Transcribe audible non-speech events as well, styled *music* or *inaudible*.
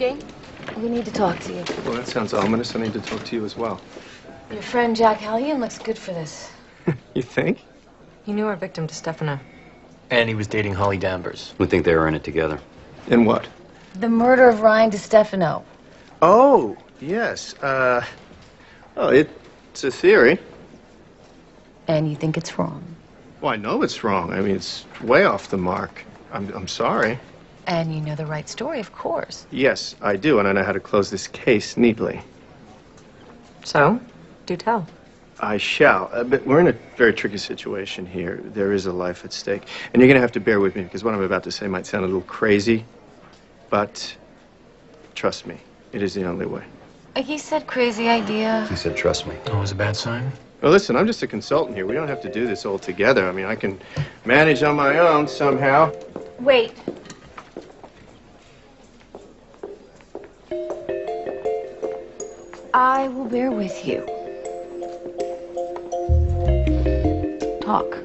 Jane, we need to talk to you. Well, that sounds ominous. I need to talk to you as well. Your friend Jack Hallian looks good for this. *laughs* You think? He knew our victim, DeStefano. And he was dating Holly Danvers. We think they were in it together. In what? The murder of Ryan DeStefano. Oh, yes. Uh, oh, it's a theory. And you think it's wrong. Well, I know it's wrong. I mean, it's way off the mark. I'm, I'm sorry. And you know the right story, of course. Yes, I do, and I know how to close this case neatly. So, do tell. I shall. Uh, but we're in a very tricky situation here. There is a life at stake. And you're going to have to bear with me because what I'm about to say might sound a little crazy. But trust me, it is the only way. He said crazy idea. He said, trust me. Oh, it was a bad sign? Well, listen, I'm just a consultant here. We don't have to do this all together. I mean, I can manage on my own somehow. Wait. I will bear with you. Talk.